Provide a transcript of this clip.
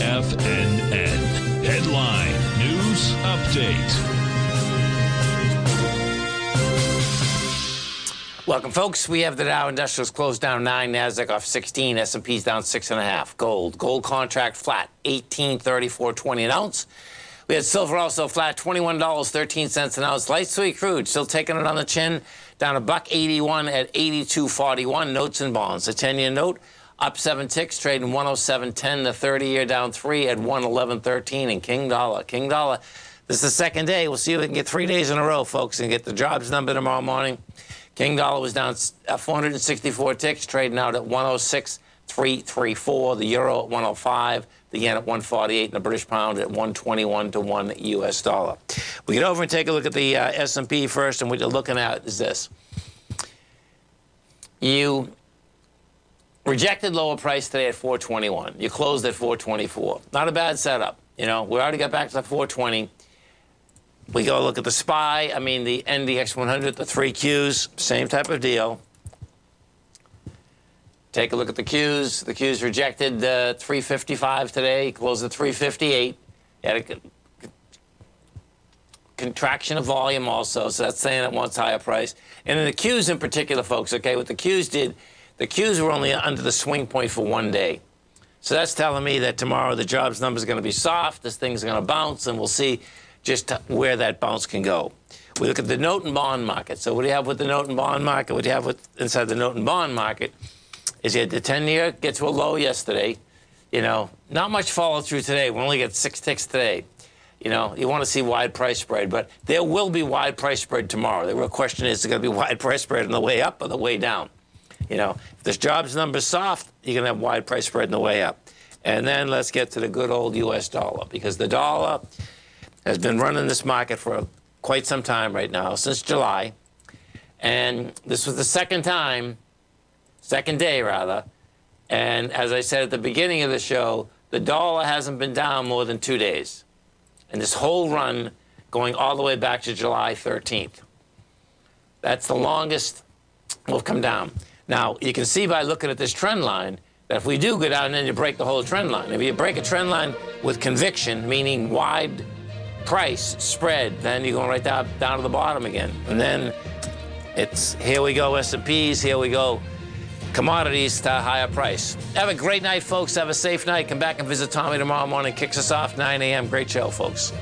FNN. Headline News Update. Welcome, folks. We have the Dow Industrials closed down nine, Nasdaq off 16, S&P's down six and a half. Gold, gold contract flat, 18.34.20 an ounce. We had silver also flat, $21.13 an ounce. Light sweet crude still taking it on the chin, down a buck 81 at 82.41. Notes and bonds. The 10-year note up seven ticks, trading 107.10. The 30-year down three at 111.13. And King Dollar, King Dollar. This is the second day. We'll see if we can get three days in a row, folks, and get the jobs number tomorrow morning. King dollar was down uh, 464 ticks, trading out at 106.334. The euro at 105, the yen at 148, and the British pound at 121 to 1 U.S. dollar. We get over and take a look at the uh, S&P first, and what you're looking at is this. You rejected lower price today at 421. You closed at 424. Not a bad setup. You know, we already got back to the 420. We go look at the SPY, I mean the NDX 100, the three Qs, same type of deal. Take a look at the Qs. The Qs rejected uh, 355 today, closed at 358. Had a contraction of volume also, so that's saying it wants higher price. And in the Qs in particular, folks, okay, what the Qs did, the Qs were only under the swing point for one day. So that's telling me that tomorrow the jobs number is going to be soft, this thing's going to bounce, and we'll see just where that bounce can go. We look at the note and bond market. So what do you have with the note and bond market? What do you have with inside the note and bond market? Is you had the 10-year get to a low yesterday. You know, not much follow through today. We only get six ticks today. You know, you want to see wide price spread, but there will be wide price spread tomorrow. The real question is, is there going to be wide price spread on the way up or the way down? You know, if this jobs number soft, you're going to have wide price spread on the way up. And then let's get to the good old U.S. dollar because the dollar has been running this market for quite some time right now, since July. And this was the second time, second day rather. And as I said at the beginning of the show, the dollar hasn't been down more than two days. And this whole run going all the way back to July 13th. That's the longest we've come down. Now, you can see by looking at this trend line that if we do go down, then you break the whole trend line. If you break a trend line with conviction, meaning wide price spread, then you're going right down, down to the bottom again. And then it's here we go S&Ps, here we go commodities to a higher price. Have a great night, folks. Have a safe night. Come back and visit Tommy tomorrow morning. Kicks us off 9 a.m. Great show, folks.